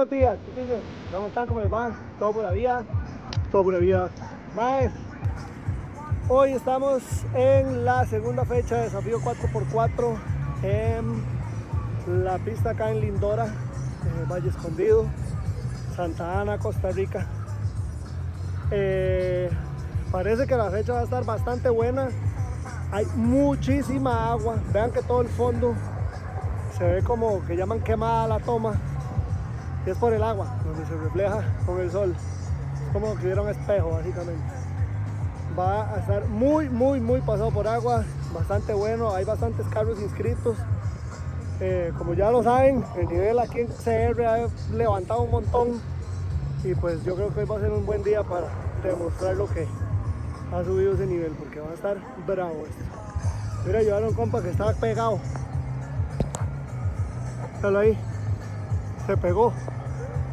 buenos días, chiquillos. ¿Cómo están? ¿Cómo les va? ¿Todo por la vía? Todo por la vía. Más. Hoy estamos en la segunda fecha de desafío 4x4 en la pista acá en Lindora, Valle Escondido, Santa Ana, Costa Rica. Eh, parece que la fecha va a estar bastante buena. Hay muchísima agua. Vean que todo el fondo se ve como que llaman quemada la toma. Es por el agua, donde se refleja con el sol. Es como que hubiera un espejo, básicamente. Va a estar muy, muy, muy pasado por agua. Bastante bueno. Hay bastantes carros inscritos. Eh, como ya lo saben, el nivel aquí en CR ha levantado un montón. Y pues yo creo que hoy va a ser un buen día para demostrar lo que ha subido ese nivel, porque va a estar bravo esto. Mira, llevar a un compa que estaba pegado. Míralo ahí. Se pegó.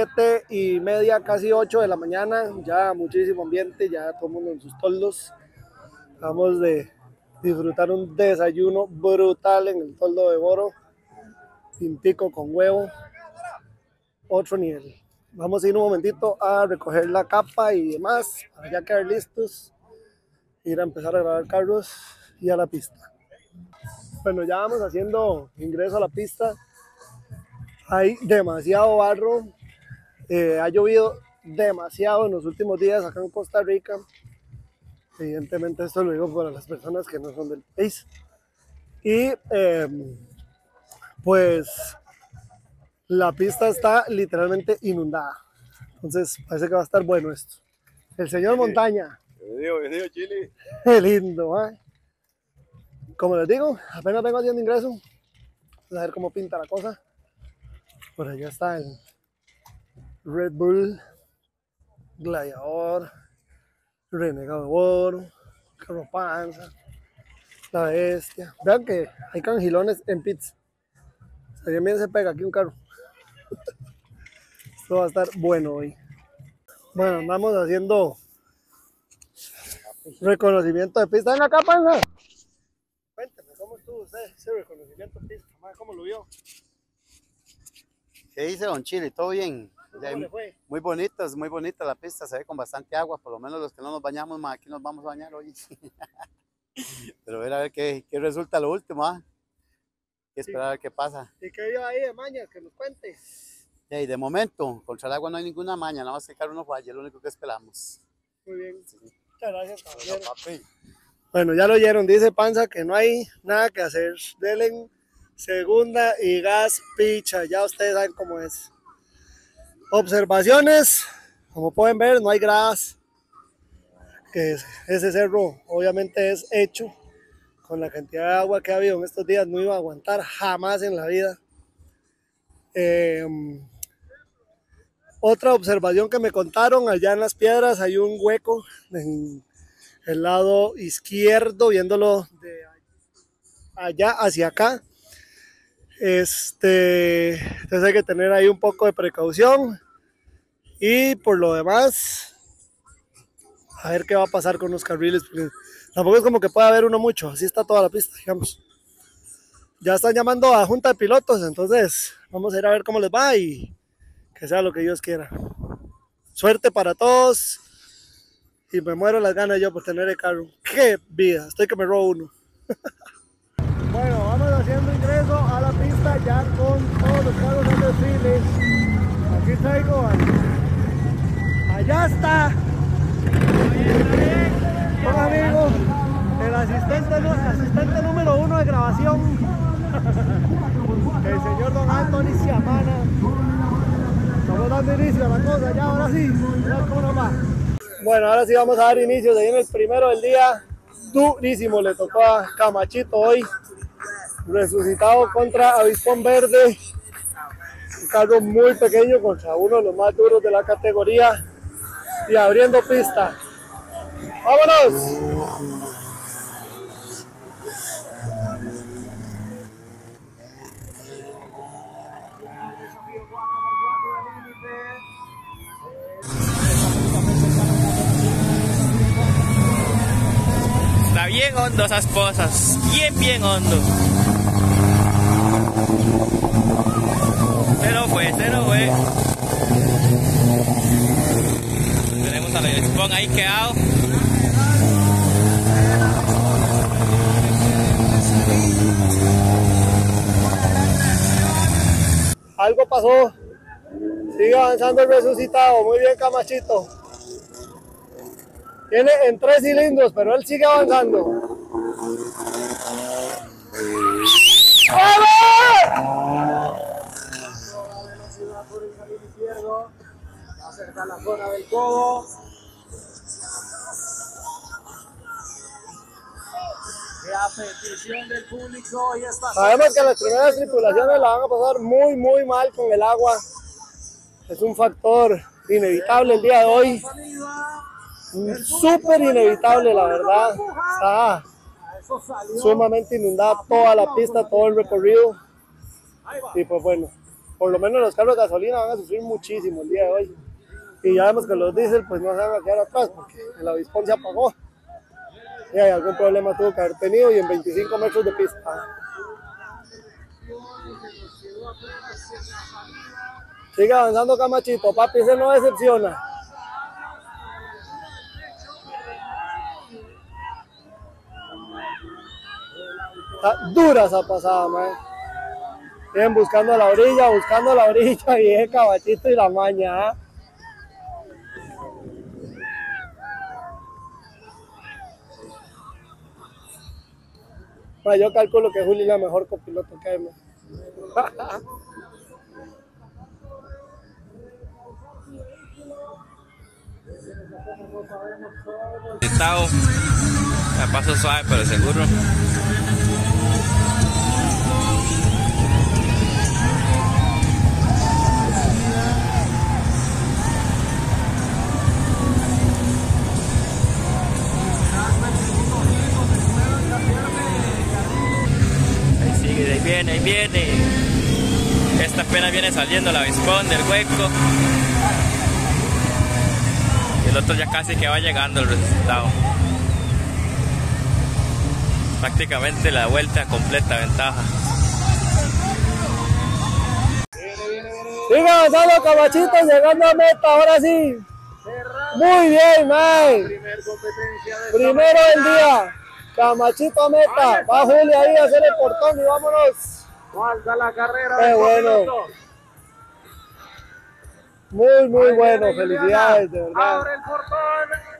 Siete y media, casi 8 de la mañana, ya muchísimo ambiente, ya todo el mundo en sus toldos. Vamos de disfrutar un desayuno brutal en el toldo de Boro, tintico con huevo, otro nivel. Vamos a ir un momentito a recoger la capa y demás, para ya quedar listos, ir a empezar a grabar carros y a la pista. Bueno, ya vamos haciendo ingreso a la pista. Hay demasiado barro, eh, ha llovido demasiado en los últimos días acá en Costa Rica. Evidentemente esto lo digo para las personas que no son del país. Y eh, pues la pista está literalmente inundada. Entonces parece que va a estar bueno esto. El señor Montaña. Bienvenido, bienvenido Chile. Qué lindo, ¿eh? Como les digo, apenas vengo haciendo ingreso. Vamos a ver cómo pinta la cosa. Por allá está el Red Bull, Gladiador, Renegado de Oro, Carro Panza, La Bestia. Vean que hay cangilones en pits. Si bien se pega aquí un carro. Esto va a estar bueno hoy. Bueno, andamos haciendo reconocimiento de pista. Ven acá, panza. Cuéntame, ¿cómo estuvo usted ese reconocimiento de pista? ¿Cómo lo vio? ¿Qué dice Don Chile? ¿Todo bien? ¿Cómo Ya, le fue? Muy bonita, es muy bonita la pista, se ve con bastante agua, por lo menos los que no nos bañamos, ma, aquí nos vamos a bañar hoy. Pero a ver a ver qué, qué resulta lo último, ¿ah? Que esperar a ver qué pasa. ¿Y qué vio ahí de maña? Que nos cuente. Y de momento, contra el agua no hay ninguna maña, nada más que el carro no falla, es lo único que esperamos. Muy bien. Muchas gracias, caballero. Papi. Bueno, ya lo oyeron, dice Panza que no hay nada que hacer. Delen segunda y gas picha, ya ustedes saben cómo es. Observaciones, como pueden ver, no hay gradas. Que es- ese cerro obviamente es hecho con la cantidad de agua que ha habido en estos días, no iba a aguantar jamás en la vida. Eh, otra observación que me contaron, allá en las piedras hay un hueco en el lado izquierdo, viéndolo de allá hacia acá. Este, entonces hay que tener ahí un poco de precaución. Y por lo demás, a ver qué va a pasar con los carriles. tampoco es como que pueda haber uno mucho, así está toda la pista, digamos. Ya están llamando a junta de pilotos, entonces vamos a ir a ver cómo les va y que sea lo que Dios quiera. Suerte para todos y me muero las ganas yo por tener el carro. ¡Qué vida! Estoy que me robo uno. bueno, vamos haciendo ingreso ya con todos los carros en desfile. Aquí traigo al- Allá está. Un amigo, el asistente asistente, número uno de grabación, el señor don Anthony Siamana. Estamos dando inicio a la cosa, ya ahora sí. Bueno, ahora sí vamos a dar inicio, se viene el primero del día, durísimo, le tocó a Camachito hoy, resucitado contra Avispón Verde, un carro muy pequeño contra uno de los más duros de la categoría y abriendo pista. ¡Vámonos! Bien hondo esas cosas. Bien, bien hondo. Cero fue, cero fue. Tenemos a la ahí quedado. Algo pasó. Sigue avanzando el resucitado. Muy bien, Camachito. Tiene en tres cilindros, pero él sigue avanzando. Acerca la zona del codo. a petición del público y esta Sabemos que las primeras tripulaciones la van a pasar muy, muy mal con el agua. Es un factor inevitable el día de hoy. Súper inevitable, la verdad. Está salió. Sumamente inundada toda la pista, todo el recorrido. Y pues bueno, por lo menos los carros de gasolina van a sufrir muchísimo el día de hoy. Y ya vemos que los diésel pues no se van a quedar atrás porque el avispón se apagó. Y hay algún problema tuvo que haber tenido y en 25 metros de pista. Sigue avanzando Camachito, papi, ese no decepciona. Está dura esa pasada, man. Siguen buscando la orilla, buscando la orilla y el caballito y la maña. ¿ah? Yo calculo que Juli es la mejor copiloto que hay. man. Estado a paso suave pero seguro. Viene, ahí viene. Esta apenas viene saliendo la avispón del hueco. Y el otro ya casi que va llegando el resultado. Prácticamente la vuelta completa ventaja. Sigue avanzando Camachito, llegando a meta, ahora sí. Muy bien, de Primero del día. Camachito a meta. Va Juli ahí a hacer el portón y vámonos. falta la carrera Qué bueno. Muy, muy Ahí bueno. Felicidades, de verdad. Abre el portón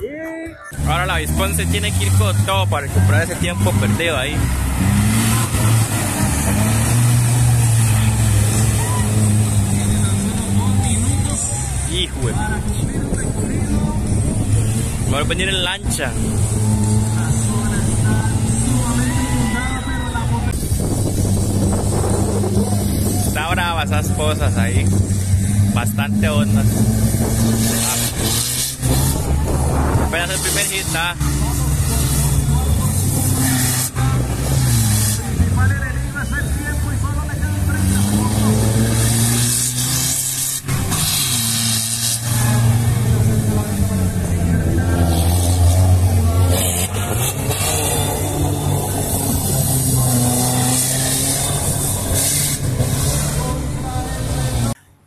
y Ahora la avispón se tiene que ir con todo para recuperar ese tiempo perdido ahí. Hijo de. Voy a venir en lancha. Está brava esas cosas ahí. Bastante ondas. Apenas el primer hit, ah.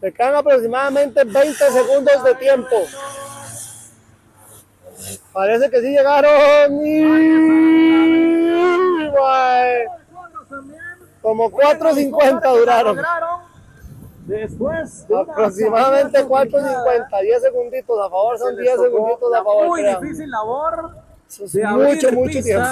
Le quedan aproximadamente 20 segundos de tiempo. Parece que sí llegaron. Y... Como 4.50 duraron. Después Aproximadamente salida complicada, 4.50. 10 segunditos a favor, son se les 10 tocó segunditos a favor. Muy difícil labor mucho, mucho tiempo.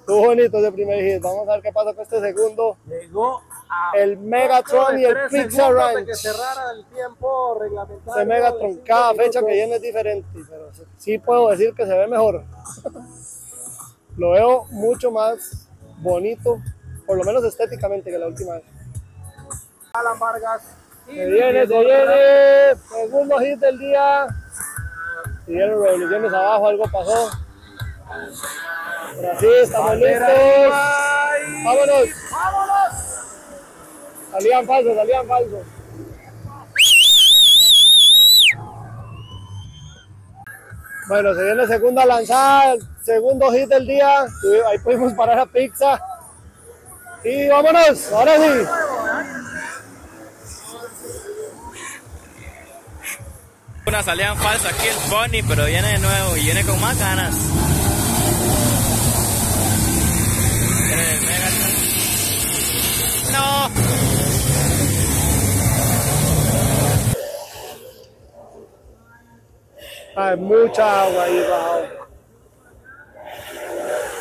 Estuvo bonito ese primer hit. Vamos a ver qué pasa con este segundo. Llegó a El Megatron y el Pizza Ranch. que cerrara el tiempo reglamentario. Ese Megatron, cada fecha que viene es diferente, pero sí puedo decir que se ve mejor. Lo veo mucho más bonito, por lo menos estéticamente que la última vez. Alan Vargas. Se viene, se viene. Segundo hit del día. Siguieron revoluciones abajo, algo pasó. Ahora sí, estamos listos. ¡Vámonos! ¡Vámonos! Salían falsos, salían falsos. Bueno, se viene segunda lanzada, segundo hit del día. Ahí pudimos parar a Pizza. Y vámonos, ahora sí. Una salida en falso aquí el Pony, pero viene de nuevo y viene con más ganas. ¡No! Hay mucha agua ahí bajo.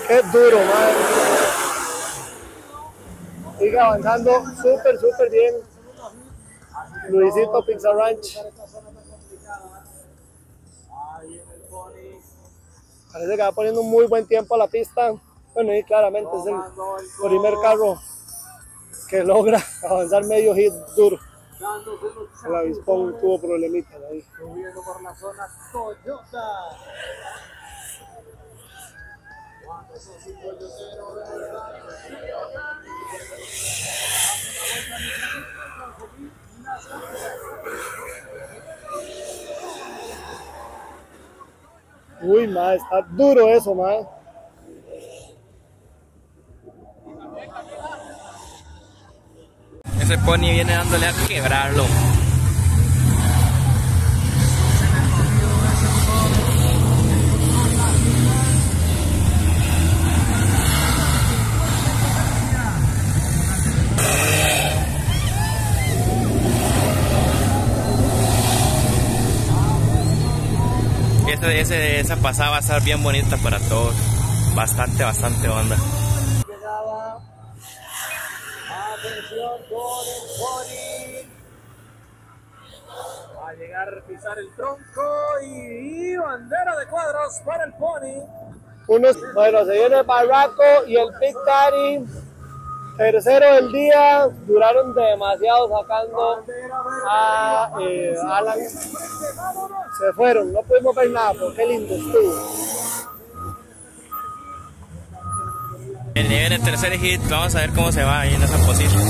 Qué duro, madre. Sigue avanzando súper, súper bien. Luisito Pizza Ranch. Parece que va poniendo un muy buen tiempo a la pista. Bueno, y claramente es el primer carro que logra avanzar medio hit duro. El avispón tuvo problemitas ahí. Subiendo por la zona Toyota. Uy, ma, está duro eso, ma. Ese Pony viene dándole a quebrarlo. Ese, esa pasada va a estar bien bonita para todos. Bastante, bastante onda. Llegar, pisar el tronco y bandera de cuadros para el pony. Unos, bueno, se viene el Barraco y el Big Daddy. Tercero del día. Duraron demasiado sacando a eh, Alan. Se fueron, no pudimos ver nada, pero qué lindo estuvo. El nivel en tercer hit, vamos a ver cómo se va ahí en esa posición.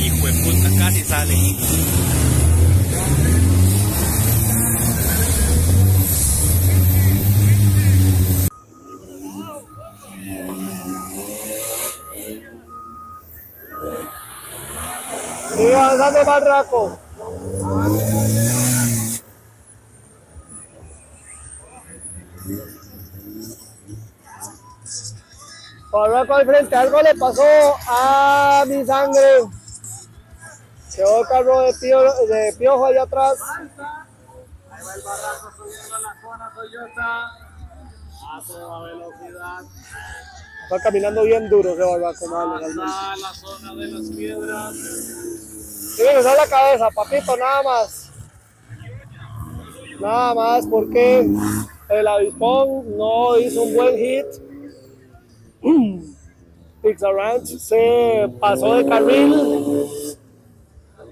Hijo de puta, casi sale. Barraco al frente, algo le pasó a mi sangre. Quedó el carro de, pio- de piojo allá atrás. Ahí va el barraco subiendo la zona Toyota. A toda velocidad. Va caminando bien duro ese Barraco, man, legalmente. Hasta la zona de las piedras. Tiene que usar la cabeza, papito, nada más. Nada más porque el avispón no hizo un buen hit. Pizza Ranch se pasó de carril.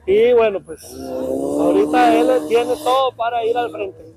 Y bueno, pues ahorita él tiene todo para ir al frente.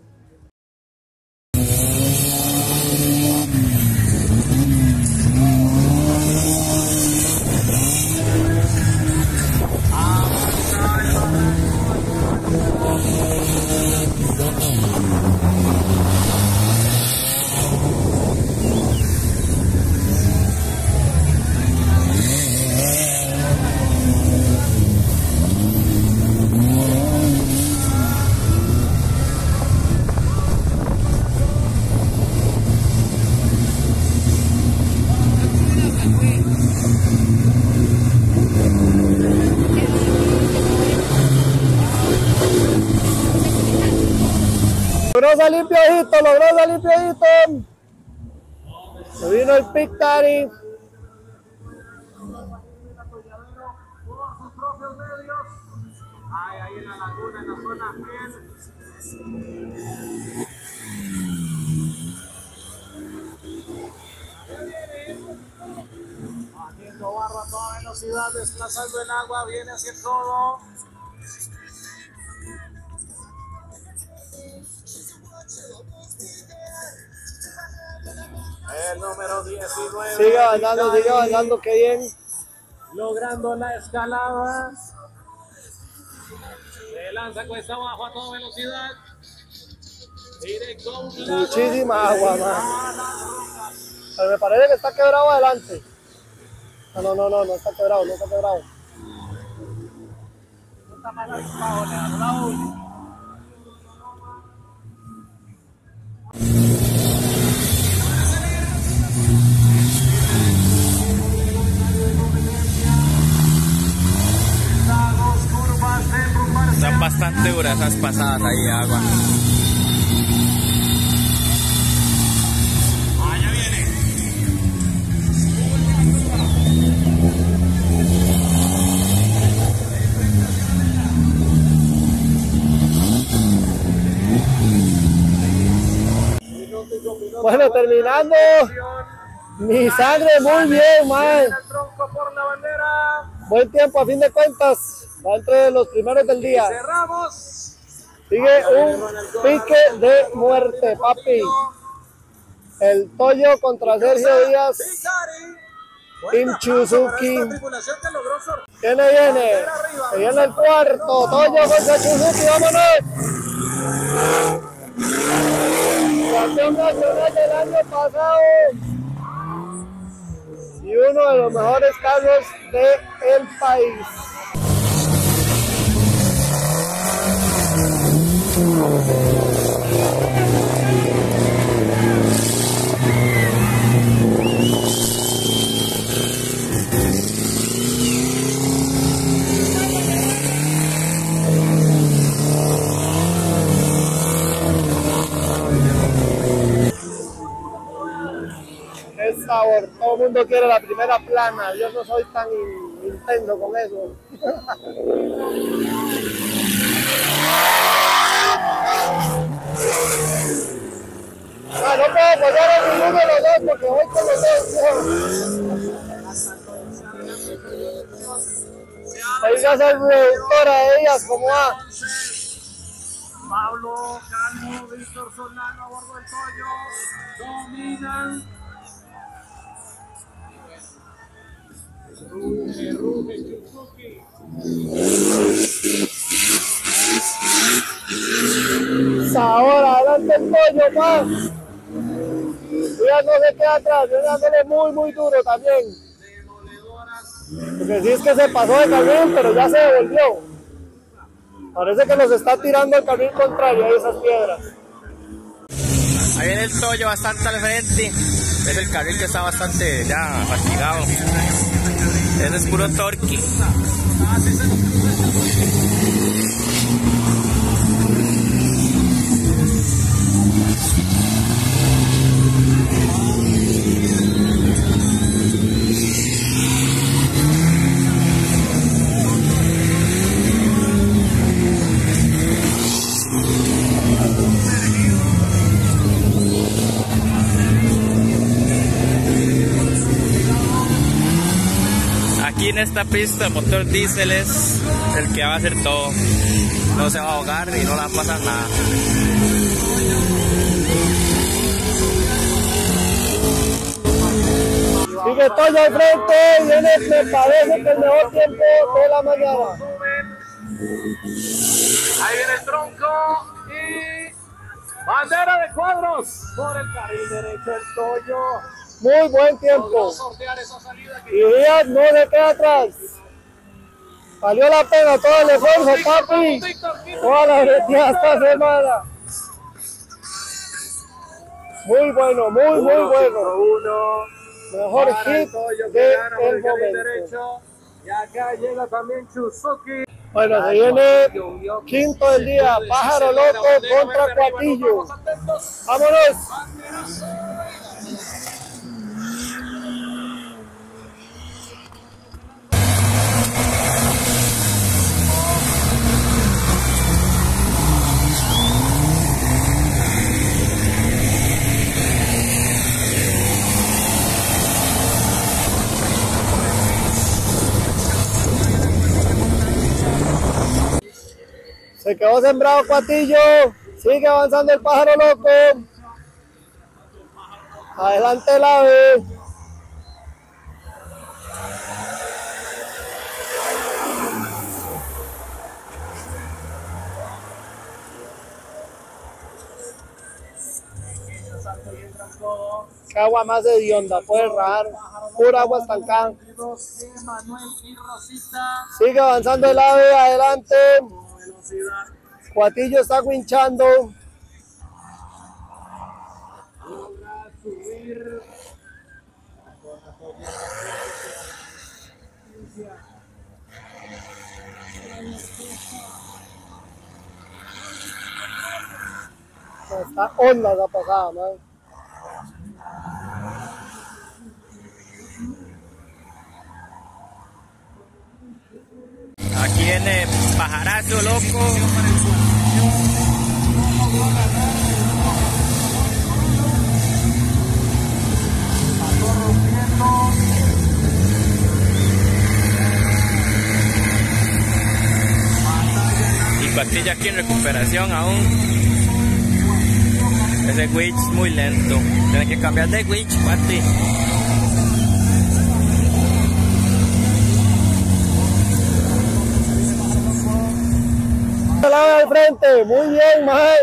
Logró salir piojito. Se vino el Daddy. por sus medios. Hay ahí en la laguna, en la zona fiel. Haciendo barra a toda velocidad, desplazando el agua, viene hacia el codo. El número 19. Sigue avanzando, sigue avanzando, qué bien. logrando la escalada. Se lanza cuesta abajo a toda velocidad. Directo. Muchísima agua, man. Pero me parece que está quebrado adelante. No, no, no, no, no está quebrado, no está quebrado. Está le Están bastante duras esas pasadas ahí de agua. Allá viene. Bueno, terminando. Mi sangre muy bien, man. El tronco por la bandera. Buen tiempo a fin de cuentas. Va entre los primeros del día. Cerramos. Sigue un pique de muerte, papi. El Toyo contra Sergio Díaz. Team Chuzuki. Viene, viene. Se viene el cuarto. Toyo contra Chuzuki. Vámonos. Campeón nacional del año pasado. Y uno de los mejores carros del país sabor. Todo el mundo quiere la primera plana. Yo no soy tan in- Nintendo con eso. Ah, no puedo apoyar a ninguno de los dos porque voy con los dos. Oiga, ser productora de ellas como va. Pablo Calvo, Víctor Solano a bordo del Toyo. Dominan. Sabor, adelante el pollo, más. Ya no se queda atrás, dándole muy, muy duro también. Porque sí es que se pasó de carril, pero ya se devolvió. Parece que nos está tirando el carril contrario a esas piedras. Ahí viene el Toyo bastante al frente. Es el carril que está bastante ya fatigado. Ese es puro torque. Aquí en esta pista el motor diésel es el que va a hacer todo. No se va a ahogar y no le va a pasar nada. Sigue Toyo al frente, viene, me parece que el mejor tiempo de la mañana. Ahí viene el tronco y bandera de cuadros por el carril derecho el Toyo. Muy buen tiempo. Y Díaz no se queda atrás. Valió la pena todo el esfuerzo, papi. Toda la energía esta semana. Muy bueno, muy, muy bueno. Uno. Mejor hit por el momento. Y acá llega también Chuzuki. Bueno, se viene quinto del día, pájaro loco contra cuatillo. Vámonos. Se quedó sembrado Cuatillo. Sigue avanzando el pájaro loco. Adelante el ave. Qué agua más hedionda, puede rajar. Pura agua estancada. Sigue avanzando el ave, adelante. Cuatillo está winchando. Está onda la pasada, man. Aquí viene pajarazo loco. Y Castilla aquí en recuperación aún. Ese witch muy lento. Tiene que cambiar de witch, Pati. El ave al frente, muy bien, mae.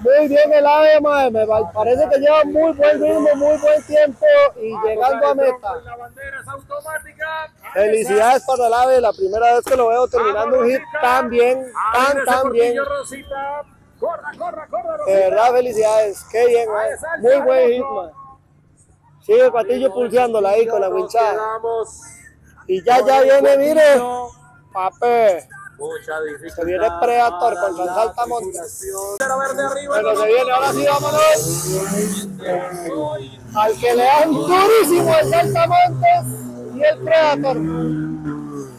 Muy bien el ave, mae. Me pa- parece que lleva muy buen ritmo, muy buen tiempo y llegando a meta. La bandera es automática. Felicidades para el ave, la primera vez que lo veo terminando un hit tan bien, tan, tan bien. Corra, corra, corra, De verdad, felicidades. Qué bien, mae. Muy buen hit, mae. Sigue Cuatillo pulseándola ahí con la winchada. Y ya, ya viene, mire. Pape. Mucha dificultad. Se viene Predator para contra el la Saltamontes. tripulación. Bandera verde arriba. Bueno, se viene, ahora sí, vámonos. Al que le dan durísimo el Saltamontes y el Predator.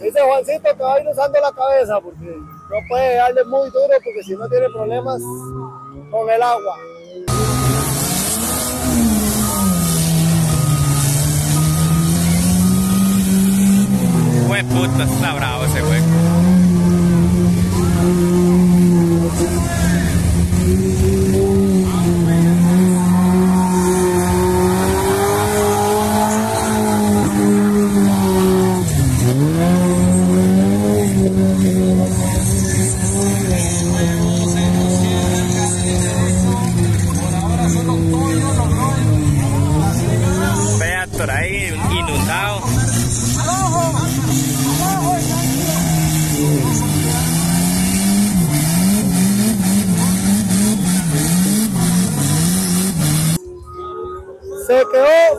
Dice Juancito que va a ir usando la cabeza porque no puede darle muy duro porque si no tiene problemas con el agua. Buen puta, está bravo ese hueco.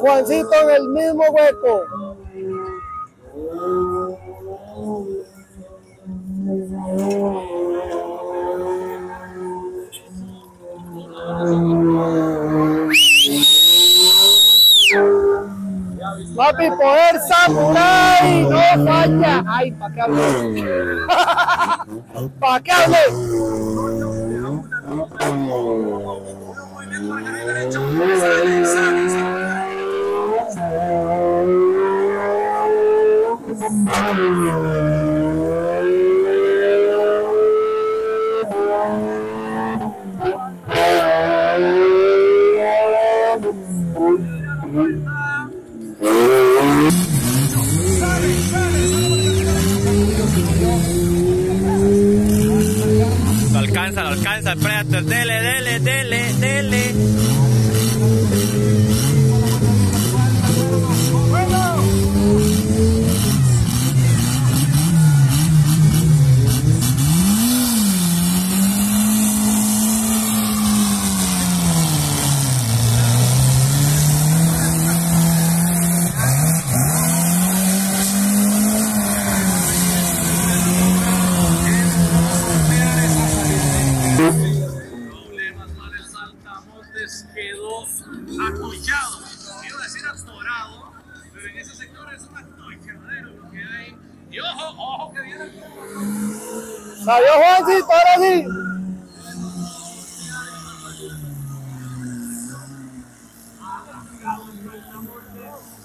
Juancito en el mismo hueco. Papi, poder samurai, no falla. Ay, ¿para qué hablé? ¿Para qué hablé? Alcanza el. Dele, dele, dele, quedó atollado. Quiero decir atorado, pero en ese sector es un atolladero lo que hay. Y ojo, ojo que viene. Salió Juancito, ahora sí.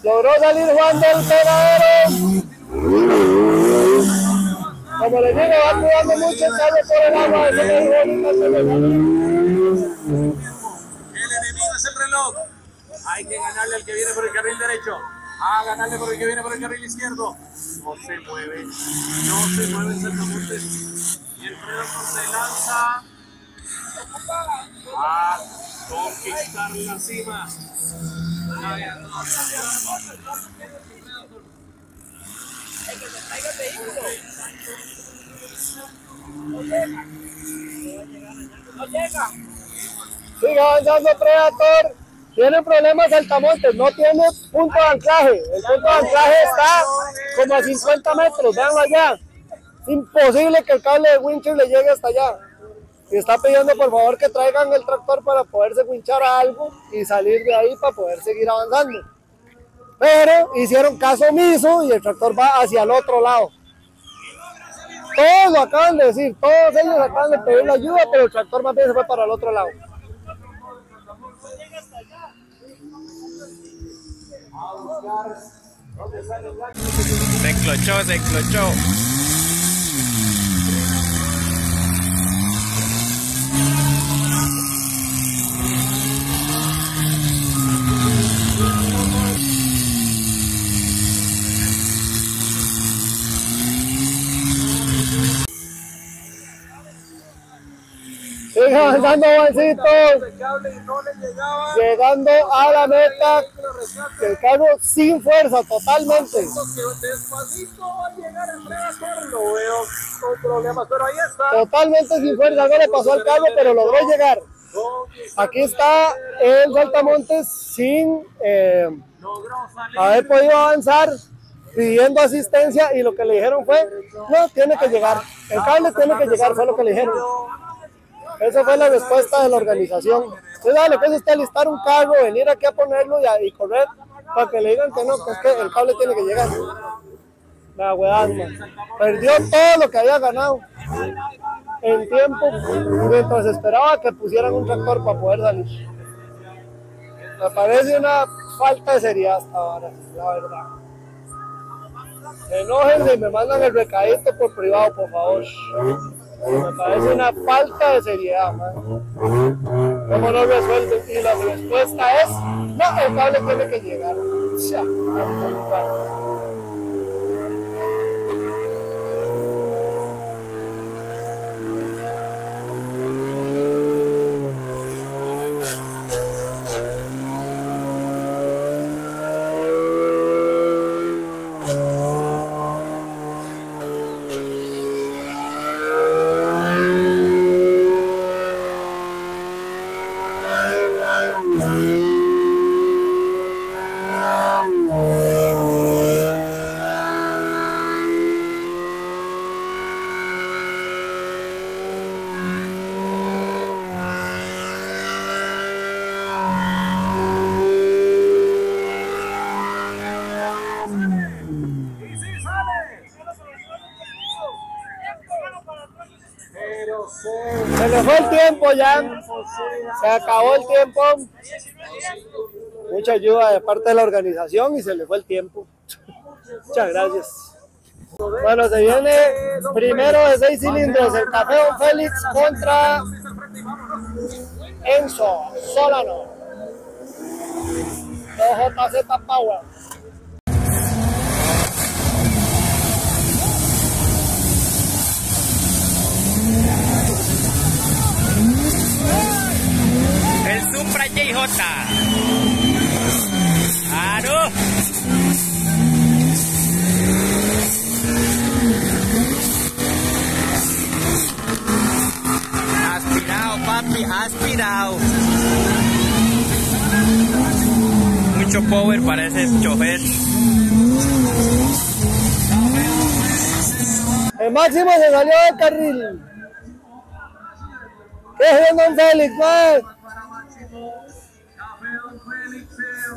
Logró salir Juan del Pedadero. Como les digo, va cuidando mucho, sale por el agua. Hay que ganarle al que viene por el carril derecho. A ganarle por el que viene por el carril izquierdo. No se mueve. No se mueve Saltamontes. Y el reloj se lanza a conquistar la cima. Ay, no. Sigue avanzando Predator. Tiene problemas Altamontes, no tiene punto de anclaje. El punto de anclaje está como a 50 metros, véanlo allá. Imposible que el cable de winches le llegue hasta allá. Y está pidiendo por favor que traigan el tractor para poderse winchar a algo y salir de ahí para poder seguir avanzando. Pero hicieron caso omiso y el tractor va hacia el otro lado. Todos lo acaban de decir, todos ellos acaban de pedir la ayuda, pero el tractor más bien se fue para el otro lado. Se enclochó, se enclochó. Sigue avanzando Juancito. Llegando a la meta. El carro sin fuerza totalmente. Totalmente sin fuerza. Algo le pasó al carro, pero logró llegar. Aquí está el Saltamontes sin eh, haber podido avanzar, pidiendo asistencia y lo que le dijeron fue, no, tiene que llegar. El cable tiene que llegar, fue lo que le dijeron. Esa fue la respuesta de la organización. Dale, pues usted alistar un carro, venir aquí a ponerlo y, correr para que le digan que no, que es que el cable tiene que llegar. La weá. Perdió todo lo que había ganado en tiempo mientras esperaba que pusieran un tractor para poder salir. Me parece una falta de seriedad hasta ahora, la verdad. Enójense y me mandan el recadito por privado, por favor. Me parece una falta de seriedad, man. ¿Cómo no resuelven? Y la respuesta es, no, el cable tiene que llegar. Ya, Se acabó el tiempo. Mucha ayuda de parte de la organización y se le fue el tiempo. Muchas gracias. Bueno, se viene primero de seis cilindros el Café Don Félix contra Enzo Solano. JZ Power. JJ. Claro. Aspirado, papi, aspirado. Mucho power para ese chofer. El máximo se salió del carril. ¿Qué es Don?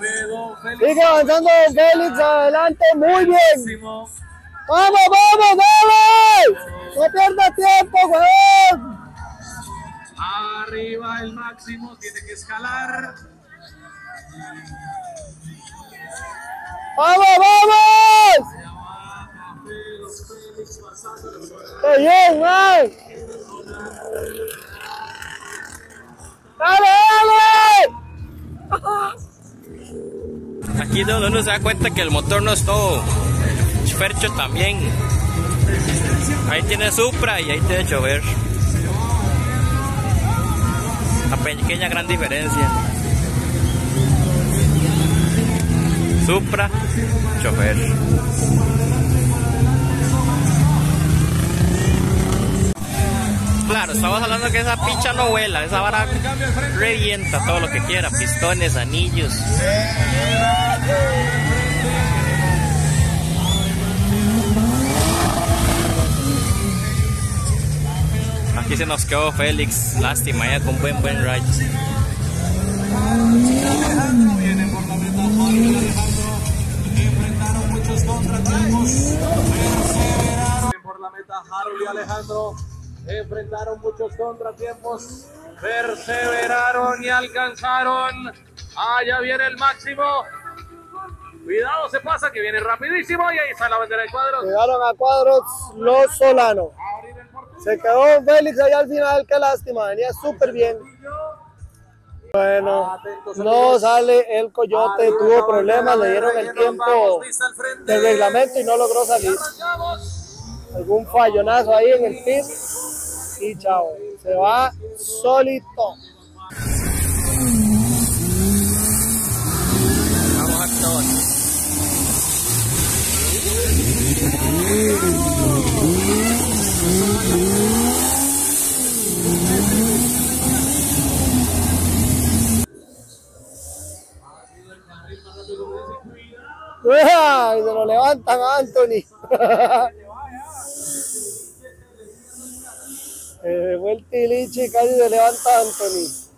Félix. Sigue avanzando Félix, adelante, muy bien. ¡Vamos, vamos, vamos! ¡No pierda tiempo, weón! Arriba el máximo, tiene que escalar. ¡Vamos, vamos! ¡Qué bien, man! ¡Dale, dale! Aquí donde uno se da cuenta que el motor no es todo. Fercho también. Ahí tiene Supra y ahí tiene chofer. La pequeña gran diferencia. Supra, chofer. Claro, estamos hablando que esa pincha no vuela, esa vara revienta todo lo que quiera, pistones, anillos. Aquí se nos quedó Félix, lástima, ya con buen buen contratiempos. Perseveraron por la meta. Harold y Alejandro enfrentaron muchos contratiempos. Perseveraron y alcanzaron. Allá viene el máximo. Cuidado, se pasa que viene rapidísimo y ahí está la bandera de cuadros. Llegaron a cuadros los Solano. Abrir el portón. Se quedó Félix ahí al final, qué lástima, venía súper bien. Bueno, no sale el coyote, tuvo problemas, le dieron el tiempo de del reglamento y no logró salir. Algún fallonazo ahí en el pit y chao, se va solito. Vamos a todos. ¡Ay, se lo levantan a Anthony. Eh, tilichi y casi se levanta a Anthony.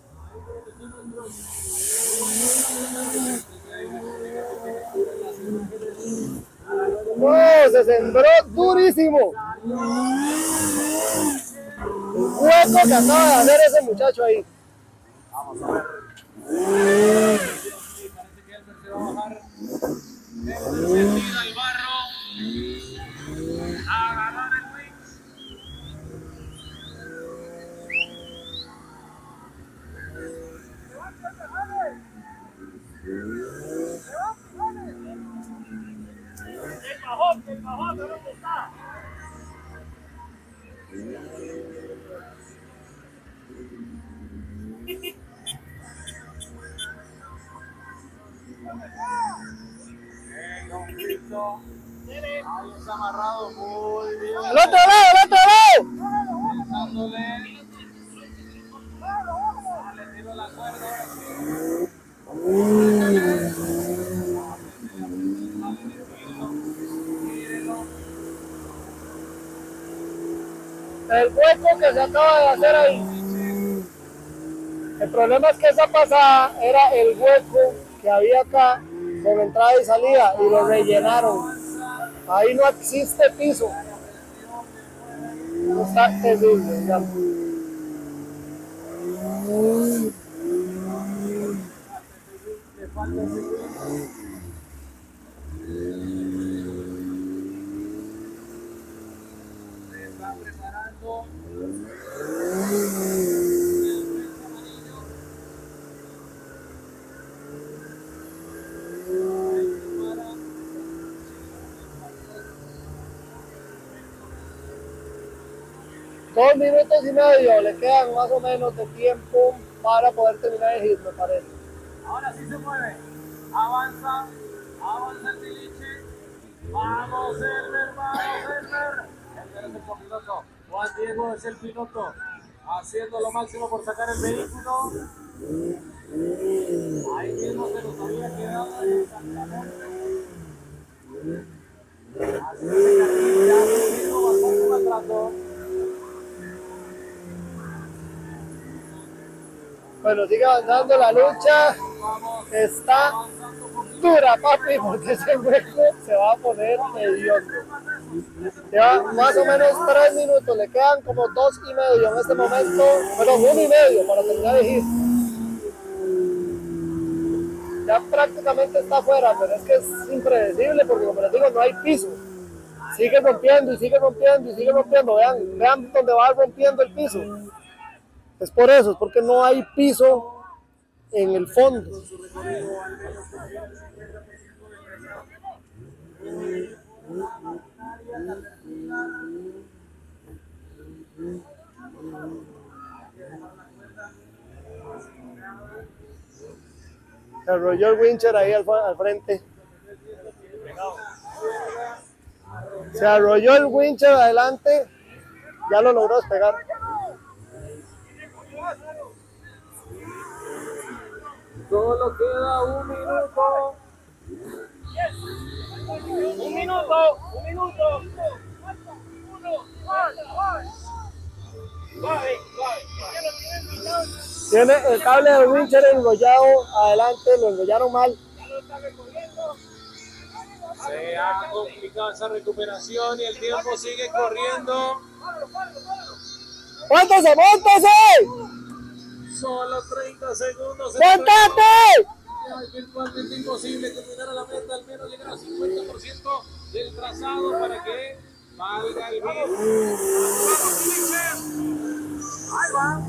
No, se sembró durísimo. El hueco que acaba de hacer ese muchacho ahí. Tira el barro. A amarrado muy bien. ¡Al otro lado, al otro lado! Pensándole. Le tiró la cuerda ahora sí. El hueco que se acaba de hacer ahí. El problema es que esa pasada era el hueco que había acá con entrada y salida y lo rellenaron. Ahí no existe piso. Está terrible. digamos. Dos minutos y medio le quedan más o menos de tiempo para poder terminar el hit, me parece. Ahora sí se mueve. Avanza. Avanza el tiliche. Vamos, Elmer. Vamos, Elmer. Elmer es el copiloto. Juan Diego es el piloto. Haciendo lo máximo por sacar el vehículo. Ahí mismo se nos había quedado el Santa Monte. Bueno, sigue avanzando la lucha. Está dura, papi, porque ese hueco se va a poner hediondo. Lleva más o menos tres minutos, le quedan como dos y medio en este momento, perdón, uno y medio para terminar de hit. Ya prácticamente está afuera, pero es que es impredecible porque como les digo, no hay piso. Sigue rompiendo y sigue rompiendo y sigue rompiendo. Vean, vean dónde va rompiendo el piso. Es por eso, es porque no hay piso en el fondo. Se arrolló el wincher ahí al, al frente. Se arrolló el wincher adelante. Ya lo logró despegar. Solo queda un minuto. Un minuto, un minuto. Tiene el cable del wincher enrollado adelante, lo enrollaron mal. Se ha complicado esa recuperación y el tiempo sigue corriendo. ¡Móntese, móntese! Solo 30 segundos. ¡Móntate! Es virtualmente imposible terminar a la meta, al menos llegar al 50% del trazado para que valga el hit. Ahí va.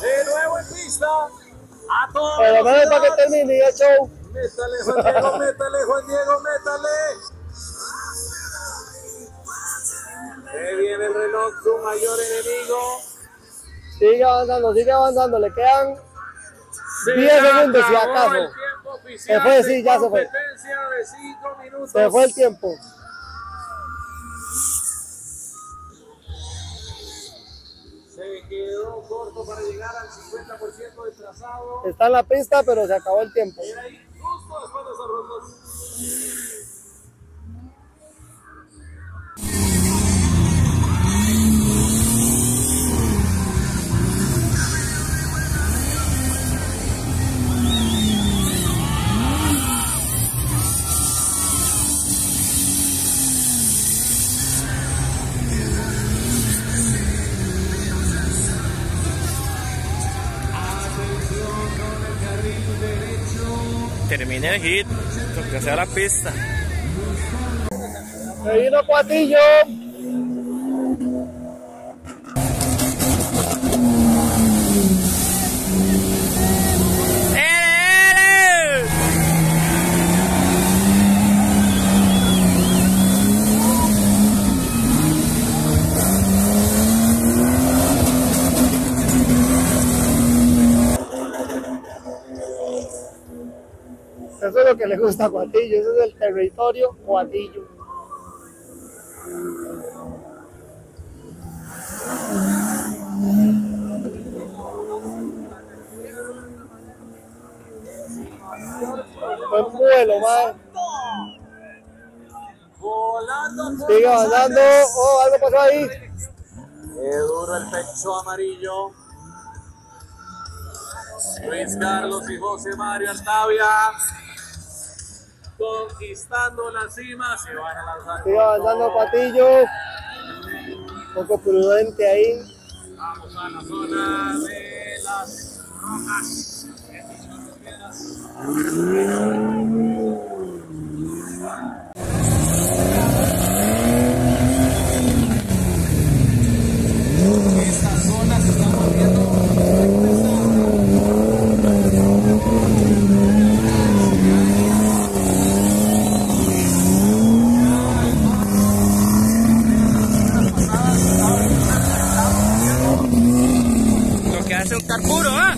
De nuevo en pista. A toda Por lo menos para que termine el show. Métale, Juan Diego, métale, Juan Diego, métale. Se viene el reloj, su mayor enemigo. Sigue avanzando, sigue avanzando. Le quedan Se 10 segundos, si acabó acaso. el tiempo oficial Se fue, sí, ya se fue. competencia de 5 minutos. Se fue el tiempo. Se quedó corto para llegar al 50% del trazado. Está en la pista, pero se acabó el tiempo. Era ahí justo después de el hit, que sea la pista. Se vino Cuatillo. Le gusta a Cuatillo. Ese es el territorio Cuatillo. Buen vuelo. Volando. Sigue avanzando. Oh, algo pasó ahí. Qué duro el pecho amarillo. Luis Carlos y José Mario Altavia conquistando la cima. Se van a lanzar. Sigue avanzando todo. Cuatillo. Un poco prudente ahí. Vamos a la zona de las rojas. Esta zona se está volviendo Lo que hace un carburo, ¿ah?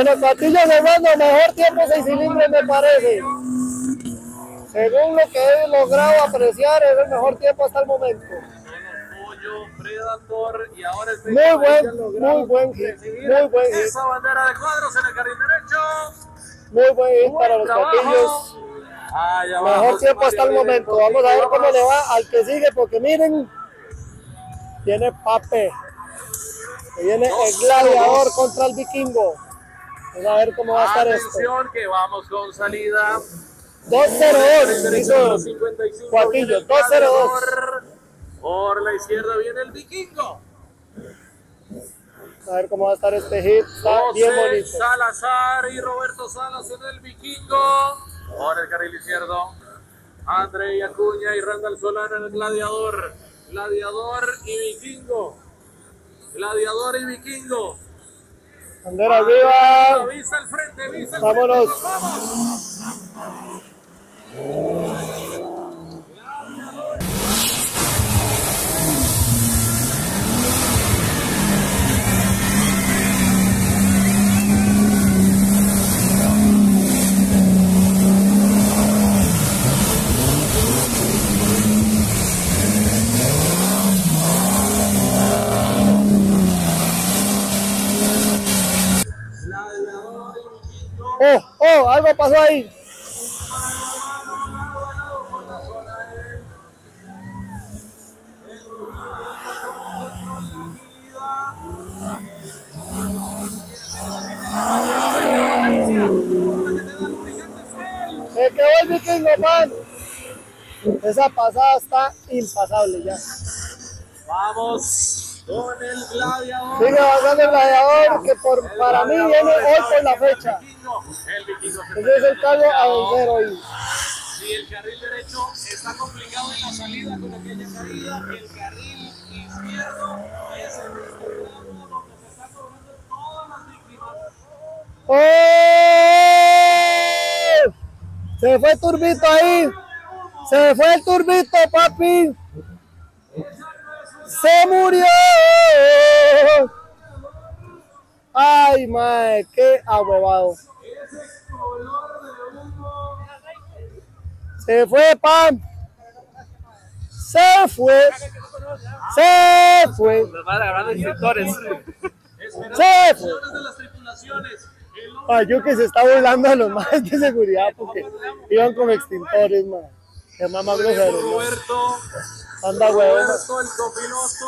En patillos hermano, mejor tiempo 6 cilindros me parece. Según lo que he logrado apreciar, es el mejor tiempo hasta el momento. Pollo, Predator y ahora el Muy buen, muy buen hit, muy buen hit, Esa bandera de cuadros en el carril derecho. muy buen hit para los abajo Mejor tiempo hasta el momento. Vamos a ver cómo le va al que sigue, porque miren, viene Pape. Que viene el gladiador contra el vikingo. Vamos a ver cómo va a estar esto. Atención que vamos con salida. 2-0-2. hizo 55 Cuatillo, viene el 2-0-2. gladiador. Por la izquierda viene el vikingo. A ver cómo va a estar este hit. Está bien José bonito. Salazar y Roberto Salas en el vikingo. Por el carril izquierdo. André Acuña y Randall Solano en el gladiador. Gladiador y vikingo. Gladiador y vikingo. Bandera arriba. Vista al frente, vista al Vámonos. frente. Vamos. Oh, oh, algo pasó ahí. Se quedó el vikingo, man. Esa pasada está impasable ya. Vamos con el gladiador. Sigue avanzando el gladiador que por, para mí viene hoy por la fecha. El Ese es el cargo a vencer hoy. Si el carril derecho está complicado en la salida con aquella caída, el carril izquierdo es el donde se están cobrando todas las víctimas. ¡Oh! Se fue Turbito ahí. Se fue el Turbito, papi. Se murió. Ay, mae, qué ahuevado. Se fue, Pam. Se fue. Se fue. Nos van agarrando. Se fue. se está burlando de los más de seguridad porque iban con extintores, man. Qué mamá grosero. Roberto, Anda. Roberto, el copiloto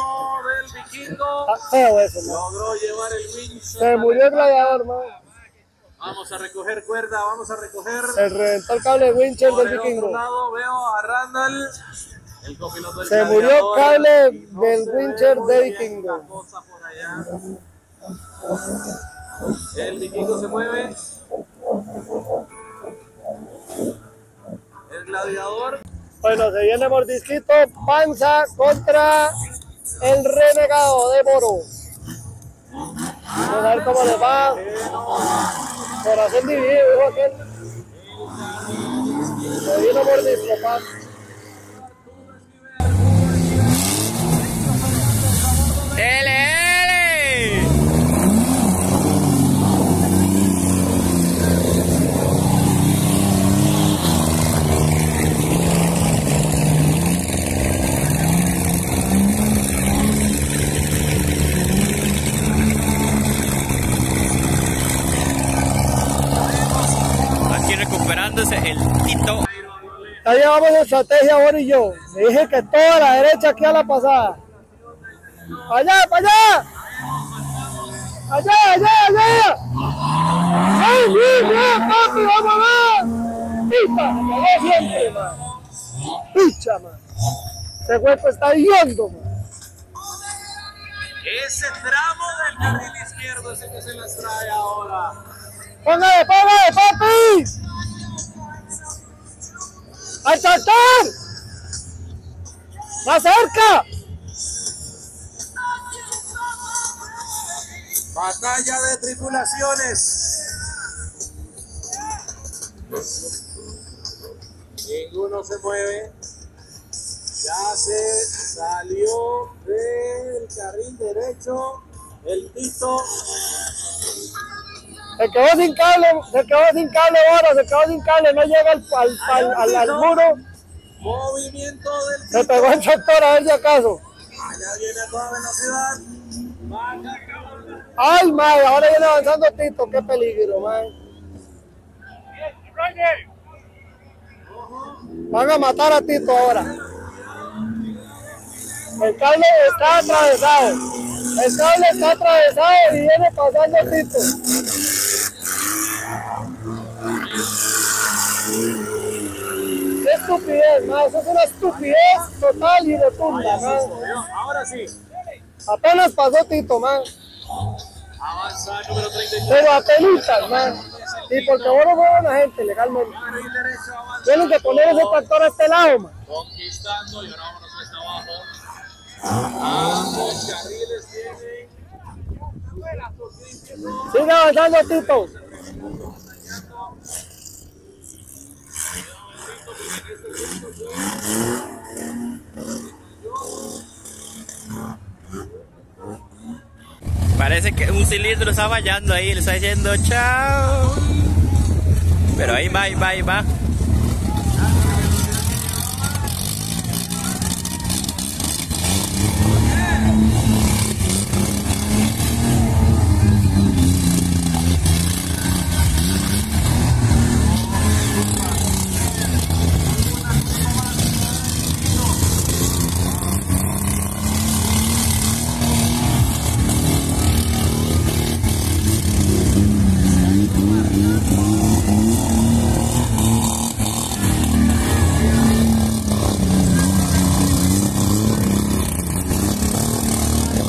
del vikingo, feo eso, man. logró llevar el winch. Se murió el gladiador, man. Vamos a recoger cuerda, vamos a recoger. Se reventó el cable de wincher Por del el vikingo. lado veo a Randall, el copiloto del Se murió el cable No del muy de vikingo. El vikingo se mueve. El gladiador. Bueno, se viene mordisquito, panza contra el renegado de Moro. Vamos a ver cómo le va. Corazón dividido, dijo aquel. Se vino mordisco, pan. ¡L! Aquí recuperándose el Tito. Ya llevamos estrategia ahora y yo. Le dije que toda la derecha aquí a la pasada. ¡Para allá, para allá! ¡Allá, allá, allá! ¡Ay, sí, bien, papi, vamos a ver! ¡Pita! Cagó siempre, man. ¡Picha, man! Ese cuerpo está hediondo, man. Ese tramo del carril izquierdo es el que se las trae ahora. ¡Póngale, póngale, papi! ¡Al saltar! ¡Más! Batalla de tripulaciones. Ninguno se mueve. Ya se salió del carril derecho. El Tito. Se quedó sin cable, se quedó sin cable ahora, se quedó sin cable, no llega al, al, al, muro, Movimiento del se pegó el tractor a ver si acaso. Allá viene a toda velocidad. Ay, madre, ahora viene avanzando Tito, qué peligro, madre. Van a matar a Tito ahora. El cable está atravesado. El cable está atravesado y viene pasando Tito. Qué estupidez, madre. Eso es una estupidez total y rotunda, madre. Ahora sí. Apenas pasó Tito, man. Avanza el número 34. Pero apenas, man. Y porque vos no mueves a la gente legalmente. Tienen que poner ese tractor a este lado, man. Conquistando y ahora vámonos hasta abajo. Ambos carriles. Sigue avanzando Tito. Parece que un cilindro está fallando ahí, le está diciendo chao. Pero ahí va, ahí va, ahí va.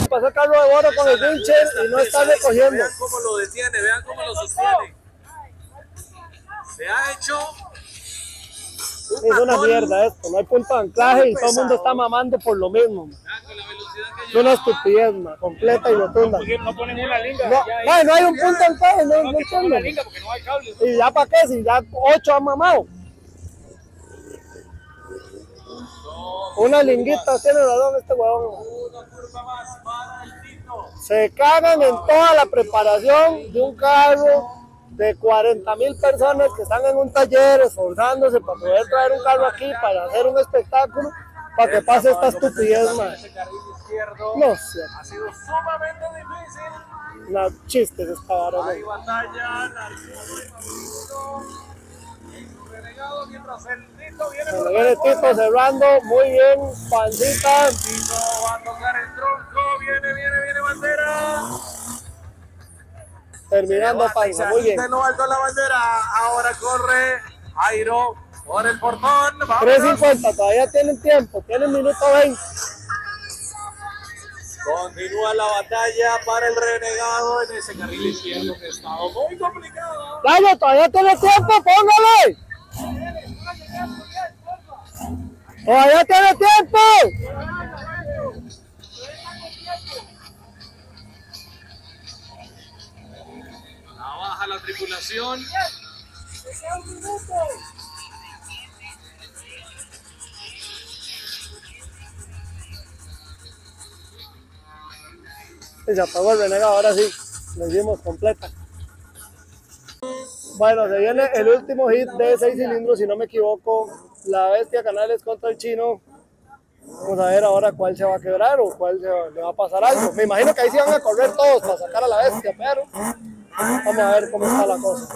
Pasó el y no está recogiendo. Vean cómo lo detiene, vean cómo lo sostiene. Se ha hecho. un Es una mierda esto. No hay punto de anclaje y todo el mundo está mamando por lo mismo. man. La Es una estupidez, man. Completa y rotunda. No ponen una linga. No, ya ahí. man, no hay un punto de anclaje, no, no No una linga porque no hay cable. ¿Y ya para qué? Si ya ocho han mamado. Una linguita tiene razón este huevón. Una curva más para el. Se cagan en toda la preparación de un carro de 40 mil personas que están en un taller esforzándose para poder traer un carro aquí para hacer un espectáculo, para que pase esta estupidez, izquierdo No sé, ha sido sumamente difícil. una chistes esta Hay batalla, Narciso renegado, el Cuando por viene Tito cola. cerrando, muy bien, pancita, Tito va a tocar el tronco. Viene, viene, viene bandera. terminando panza, se muy bien. lo alto la bandera. Ahora corre Jairo por el portón. Vámonos. 3.50, todavía tienen tiempo, tienen minuto 20. Continúa la batalla para el renegado en ese carril izquierdo que ha estado muy complicado. Gallo, todavía tiene tiempo, póngale. Todavía tiene tiempo. La baja la tripulación. Se apagó el renegado, ahora sí, lo hicimos completa. Bueno, se viene el último hit de seis cilindros, si no me equivoco. La bestia Canales contra el chino. Vamos a ver ahora cuál se va a quebrar o cuál se va- le va a pasar algo. Me imagino que ahí sí van a correr todos para sacar a la bestia, pero vamos a ver cómo está la cosa.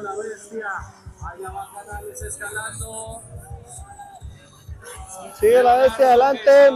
la bestia. Allá va Canales escalando. Sigue la bestia adelante.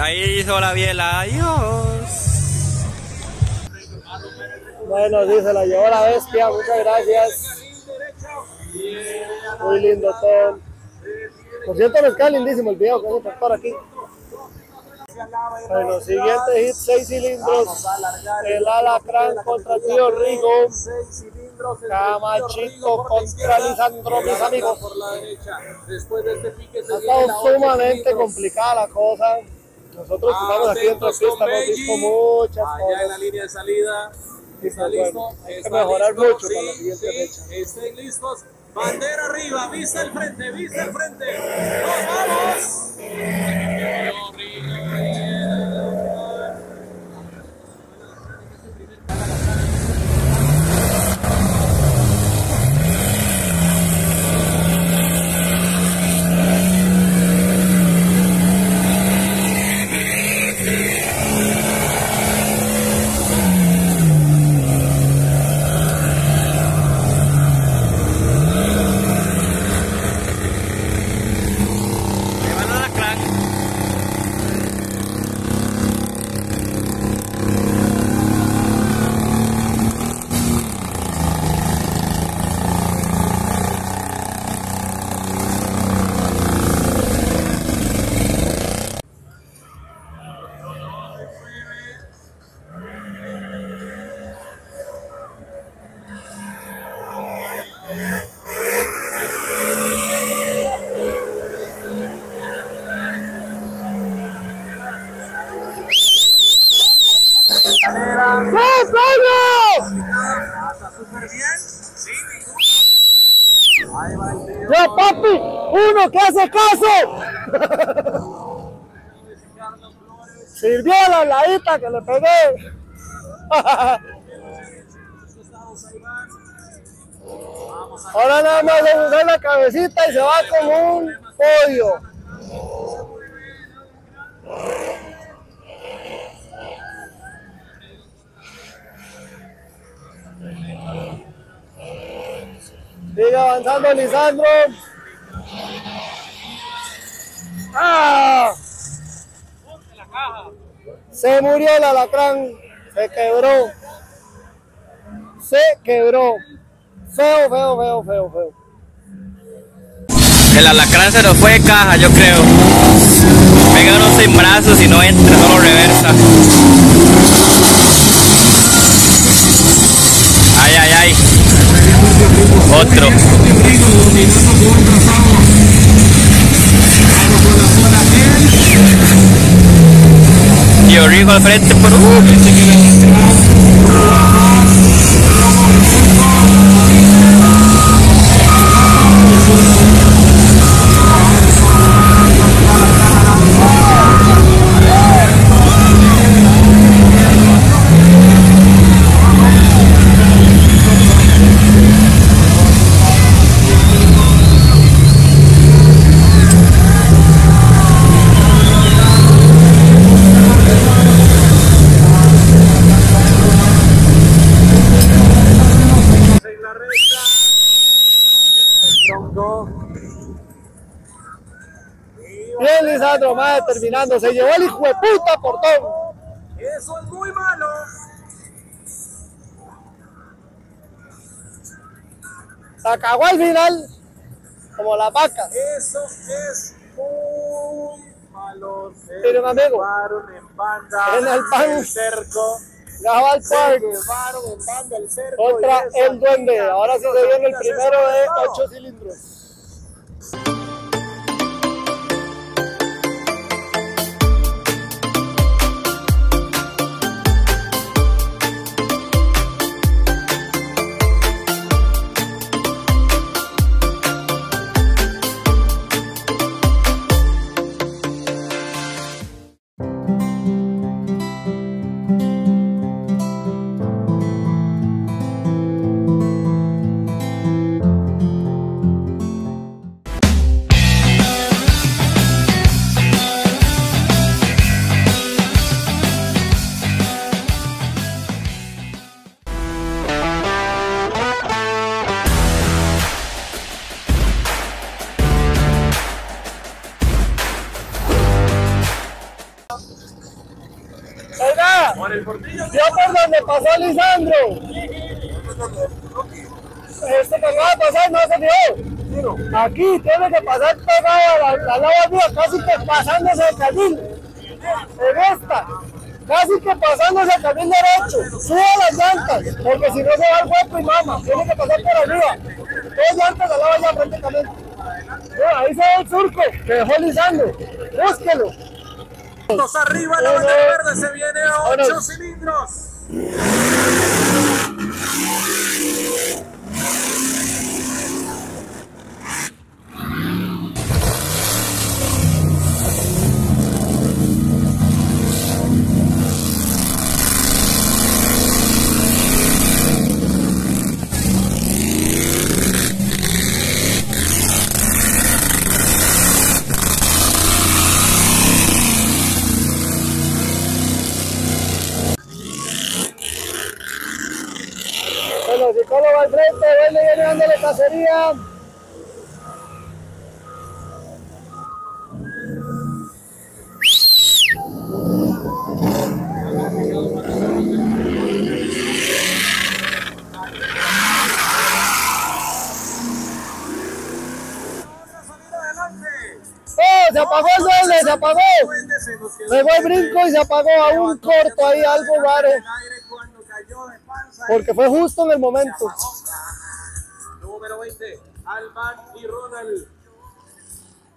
Ahí hizo la biela. Adiós. Bueno, sí, se la llevó la bestia, muchas gracias. Muy lindo todo. Por cierto, nos queda lindísimo el video con ese tractor aquí. Bueno, siguiente hit, 6 cilindros. El alacrán contra Tío Rigo. Camachito contra Lisandro, mis amigos. Ha estado sumamente complicada la cosa. Nosotros estamos aquí dentro de Atentos pista con hemos visto muchas Allá en la línea de salida. Sí, Está pues, listo. bueno, hay que mejorar listo, mucho para la sí, siguiente sí, fecha. Estén listos. Bandera arriba, vista el frente, vista el frente. ¡Nos vamos! Me van a la crack. ¡Sí, Pedro! ¡Ya, papi! ¡Uno que hace caso! Sirvió la ladita que le pegué. Ahora nada más le usar la cabecita y se va como un pollo. Sigue avanzando Lisandro. ¡Ah! Se murió el alacrán. Se quebró. Se quebró. Feo, feo, feo, feo, feo. El alacrán se nos fue de caja, yo creo. Pega unos sin brazos y no entra, solo reversa. Ay, ay, ay. Otro. Tío Rico al frente por uh. Se llevó el hijo de puta portón. Eso es muy malo. La cagó al final. Como las vacas. Eso es muy malo. Se Tiene un amigo. en banda En el pan. el cerco. Se Park. en banda el cerco. Eso el duende. Ahora sí se viene el primero de es todo. 8 cilindros. Pasó Lisandro? Este que acaba de pasar no se vio. Aquí tiene que pasar pegado a la, la lava mía, casi que pasándose el carril. En esta, casi que pasándose el carril derecho. Sube las llantas, porque si no se va el hueco y mama. Tiene que pasar por arriba. Dos llantas la lava ya prácticamente. Mira, ahí se ve el surco que dejó Lisandro. Búsquelo. Arriba, la bandera verde se viene a 8 cilindros. Yeah. Adelante. ¡Oh! Se apagó el doble, se apagó. Pegó el brinco y se apagó a un corto ahí, algo raro. Porque fue justo en el momento. Número 20, Alban y Ronald.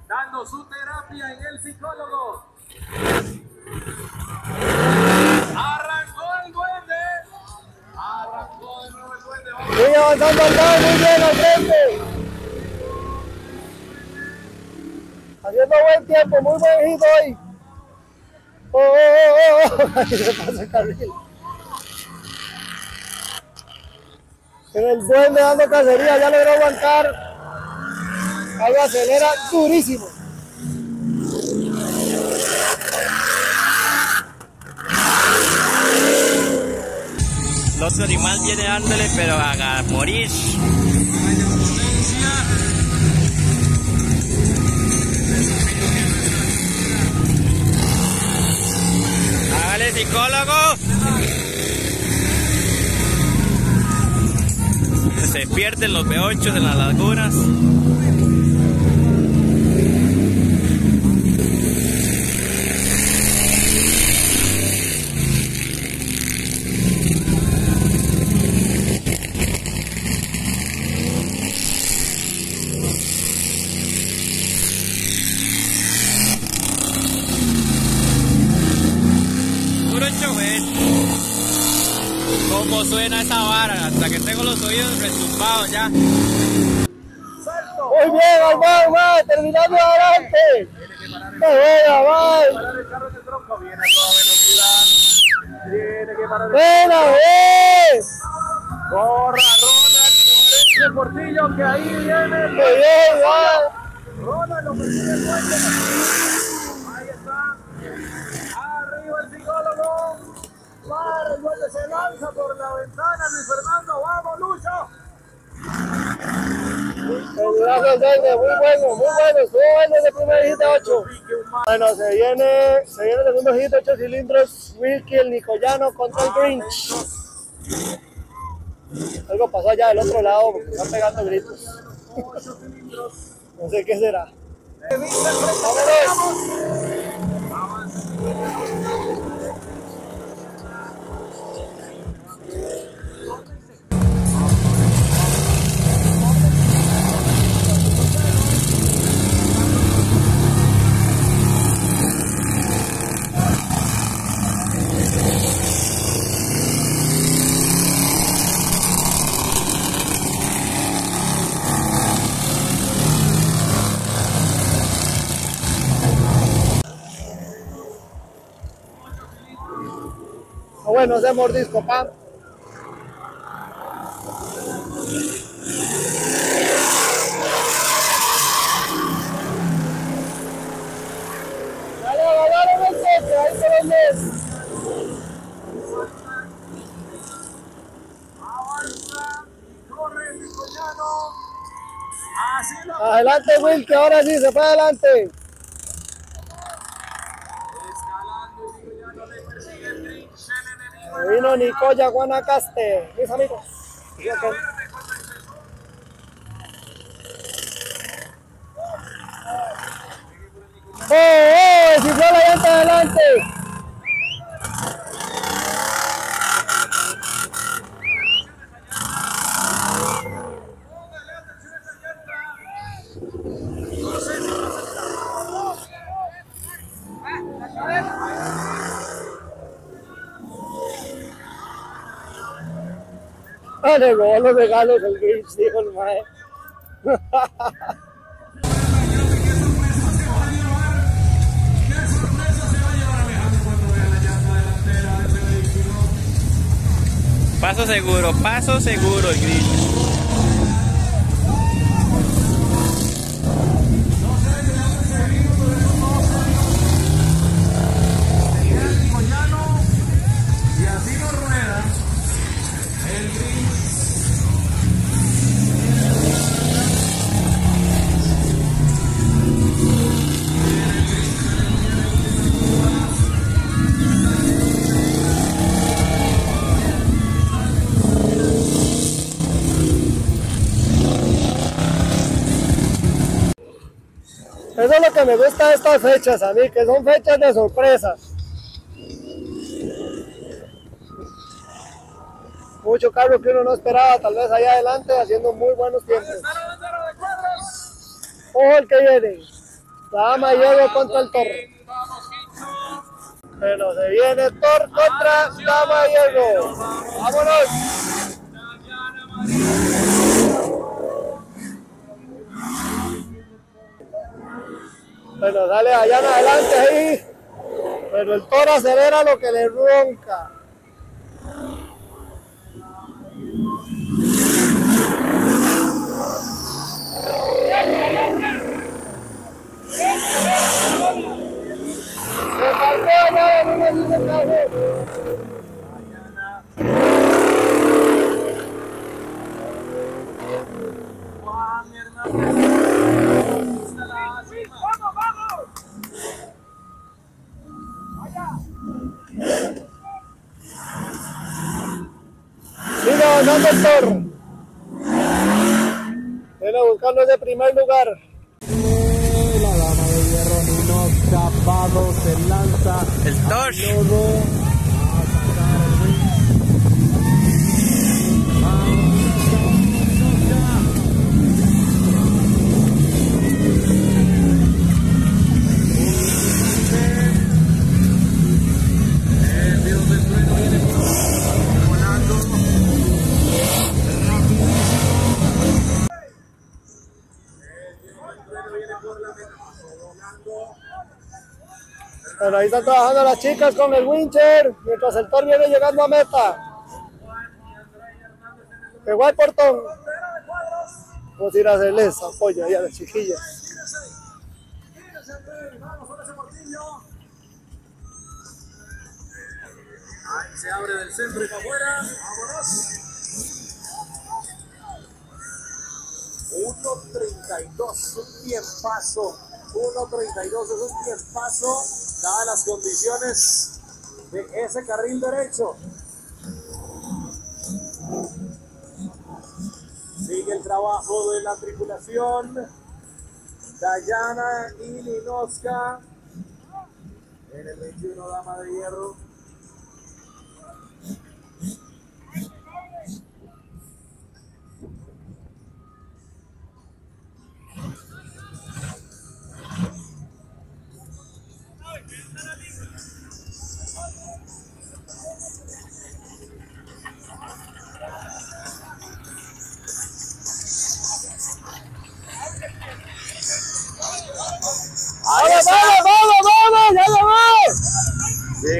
Dando su terapia en el psicólogo. Arrancó el duende. Arrancó de nuevo el duende. Vamos. Avanzando al lado, muy bien al frente. Haciendo buen tiempo, muy buen hit hoy. Oh, oh, oh, oh. Ahí se pasa el carril. En el duende dando cacería, ya logró aguantar. Ahí acelera durísimo. El otro animal viene dándole, pero a morir. Hágale, psicólogo. Se pierden los B8 en las lagunas. Puro chofer. ¿Cómo suena esa vara? Hasta que tengo los oídos retumbados ya. Muy bien, Almán, va, terminando adelante. ¡Qué buena, va! Parar el carro de tronco. Viene a toda velocidad. Tiene que parar el ¡Buena, bien! Corra, Ronald, por ese portillo que ahí viene. ¡Qué bien, va! Ronald lo persigue duende. Ahí está. Arriba el psicólogo. Para, el se lanza por la ventana. Luis Fernando, vamos, Lucho. Duende, muy bueno, muy bueno. Estuvo bueno ese primer hit de 8. Bueno, se viene, se viene el segundo hit de 8 cilindros. Wilkie, el Nicoyano contra el Grinch. Algo pasó allá del otro lado porque están pegando gritos. No sé qué será. ¡Vámonos! Bueno, ese mordisco, pa. Dale, dale, dale, dale, ahí se el lo Adelante, Will, que ahora sí se fue adelante. escalando el Nicoyano le persigue el Grinch, el enemigo. Se vino Nicoya Guanacaste, mis amigos. ¡Oh, oh! ¡Si fue la llanta adelante! Robó los regalos el Grinch, dijo el mae. Paso seguro, paso seguro gris. Me gusta de estas fechas a mí, que son fechas de sorpresas. Mucho carro que uno no esperaba, tal vez allá adelante, haciendo muy buenos tiempos. Ojo el que viene. Dama Diego contra el Toro. Bueno, se viene Thor contra Dama Diego. ¡Vámonos! Bueno, dale allá en adelante ahí. Pero el toro acelera lo que le ronca allá en una línea de carro. Juan Hernández. ¡Vamos, vamos! Sigue avanzando el toro. Viene buscando ese primer lugar. La dama de hierro Nino Chapado se lanza El Tosh. Bueno, ahí están trabajando las chicas con el wincher, mientras el toro viene llegando a meta. Pegó al portón. Vamos a ir a hacerles apoyo ahí a las chiquillas. Ahí se abre del centro y para afuera. Vámonos. 1.32, un tiempazo. 1.32 es un tiempazo, dadas las condiciones de ese carril derecho. Sigue el trabajo de la tripulación. Dayana y. En el 21 Dama de Hierro.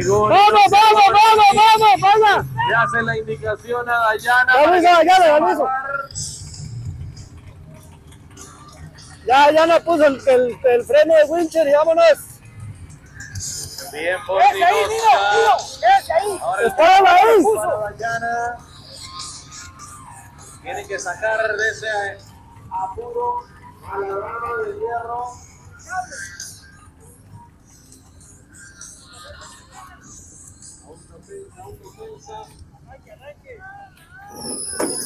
¡Vamos, vamos, vamos, vamos! ¡Vaya! Le hace la indicación a Dayana. Que Dayana, bajar. Ya, ya nos puso el, el, el freno de wincher y vámonos. Bien por ¡Ese ahí, ahí! Dayana. Tienen que sacar de ese apuro a la dama de hierro. Thank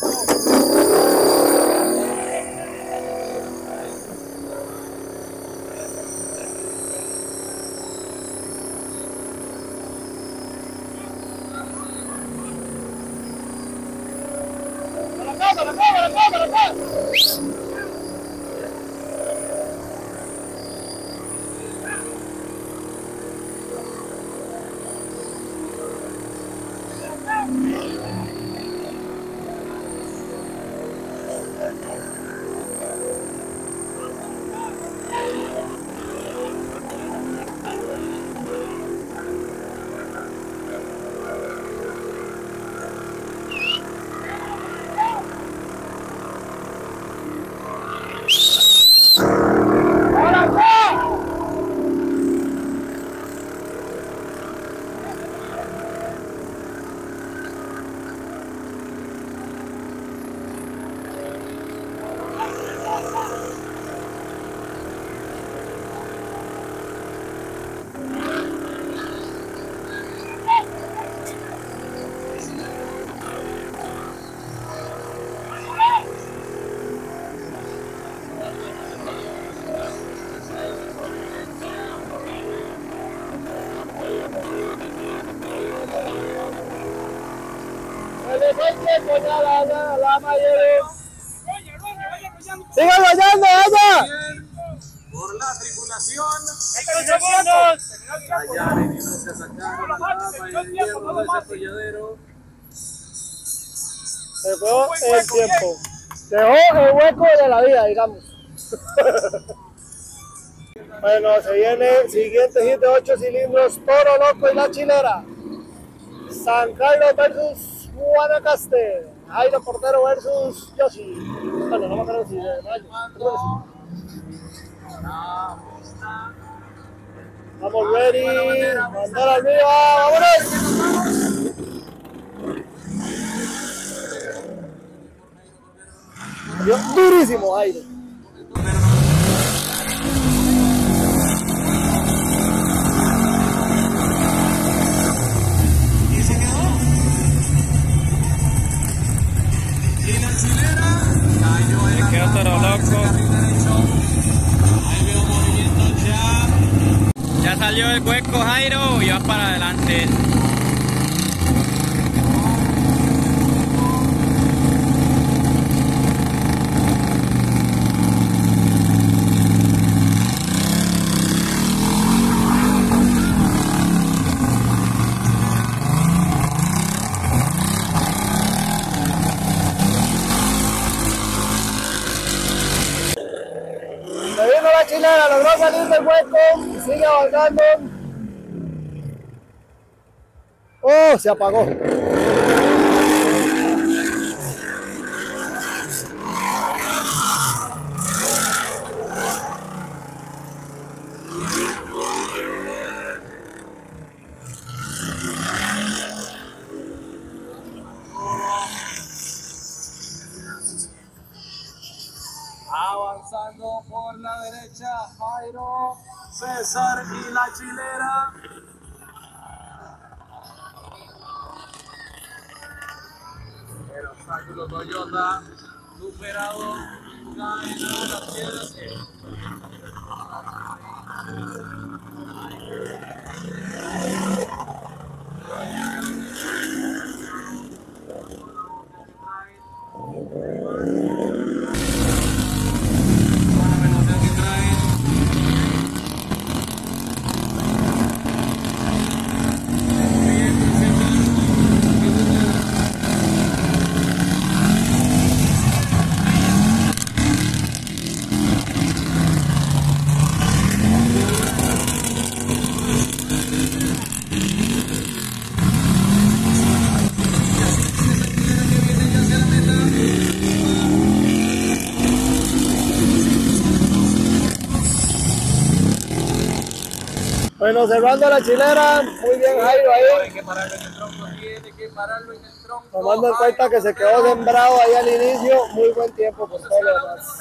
you. La, la. ¡Sigan rayando, ella! Por la tripulación. segundos! Allá venimos a sacar la y el hierro de ese atolladero. Se fue el tiempo. Dejó el hueco de la vida, digamos. bueno, se viene siguiente hit de 8 cilindros, Toro Loco y la Chilera. San Carlos versus Guanacaste. Jairo Portero versus Yoshi. Bueno, no me acuerdo si de. Vamos ready. Dio durísimo aire. Y se quedó. Y la chilera cayó ese Loco. carril derecho. Ahí veo movimiento ya. Ya salió el hueco Jairo y va para adelante. Se vino la chilena, hueco, sigue avanzando. Oh, se apagó. Bueno, cerrando la chilera, muy bien Jairo ahí. Hay que pararlo en el tronco, tiene que pararlo en el tronco. Tomando en cuenta que se quedó sembrado ahí al inicio, muy buen tiempo por todo lo demás.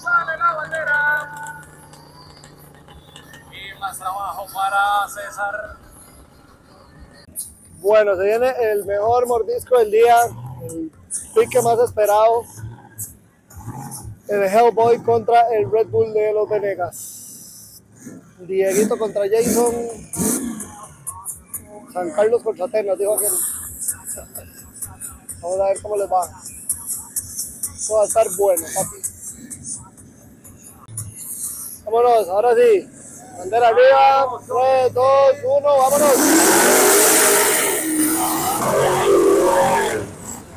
sale la bandera. Y más trabajo para César. Bueno, se viene el mejor mordisco del día, el pique más esperado. El Hellboy contra el Red Bull de los Venegas. Dieguito contra Jason. San Carlos contra Atenas, dijo aquel. Vamos a ver cómo les va. Esto va a estar bueno, papi. Vámonos, ahora sí. Bandera arriba. 3, 2, 1, vámonos.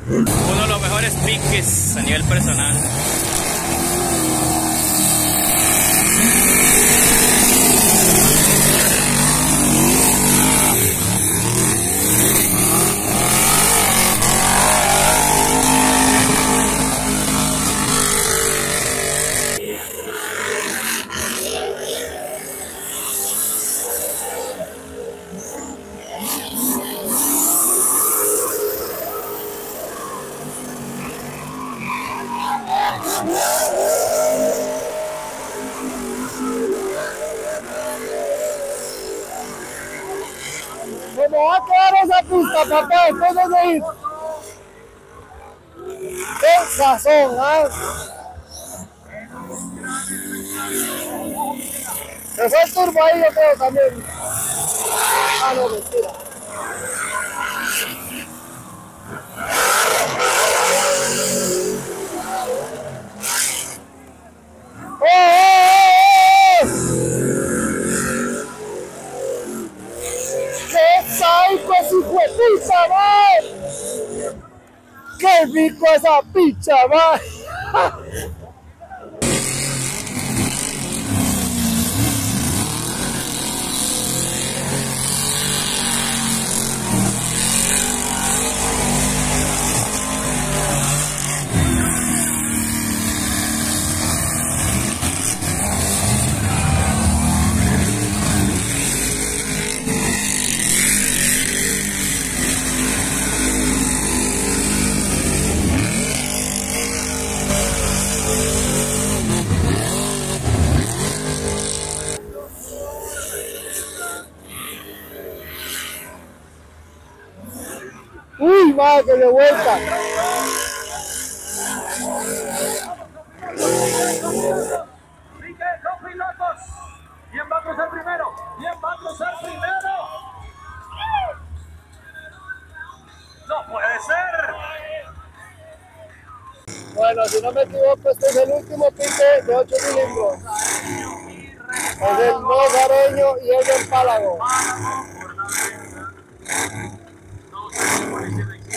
Uno de los mejores piques a nivel personal. ¿Cómo va a quedar esa fue el turbo ahí, yo creo también. Ah, no, mentira. rico esa pizza, va. De vuelta. Pique, copilotos. ¿Quién va a cruzar primero? ¿Quién va a cruzar primero? No puede ser. Bueno, si no me equivoco, este es el último pique de 8 cilindros. Es el mozareño y el del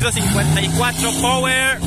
454 Power.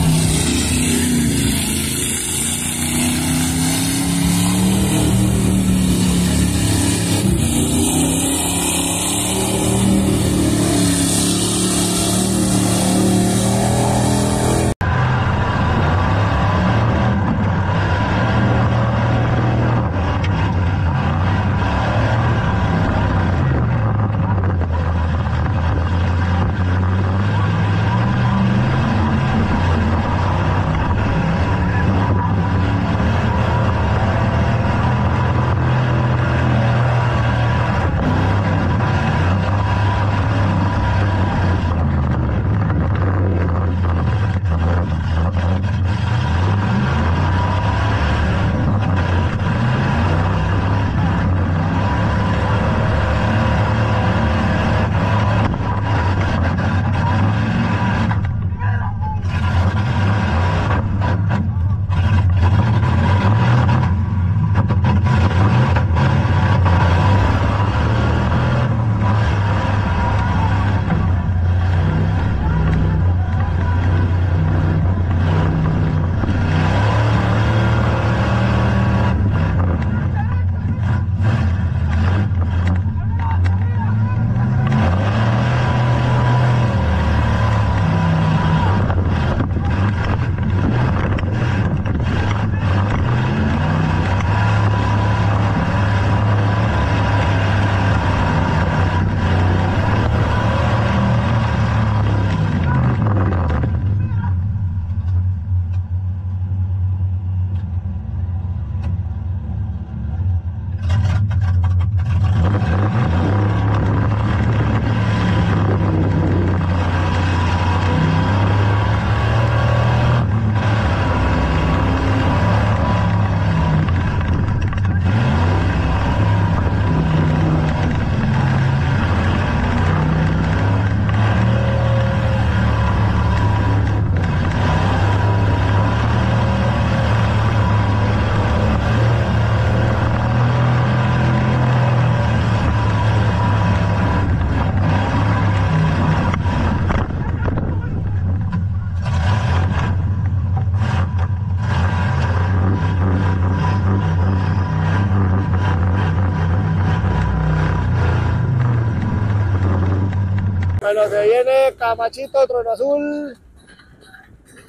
Bueno, se viene Camachito, Trono Azul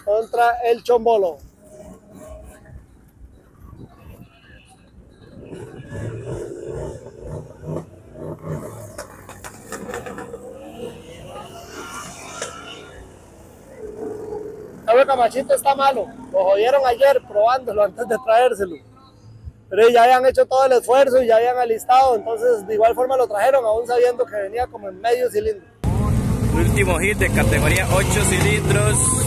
contra el Chombolo. El Camachito está malo. Lo jodieron ayer probándolo antes de traérselo. Pero ya habían hecho todo el esfuerzo y ya habían alistado, entonces de igual forma lo trajeron, aún sabiendo que venía como en medio cilindro. Último hit de categoría 8 cilindros.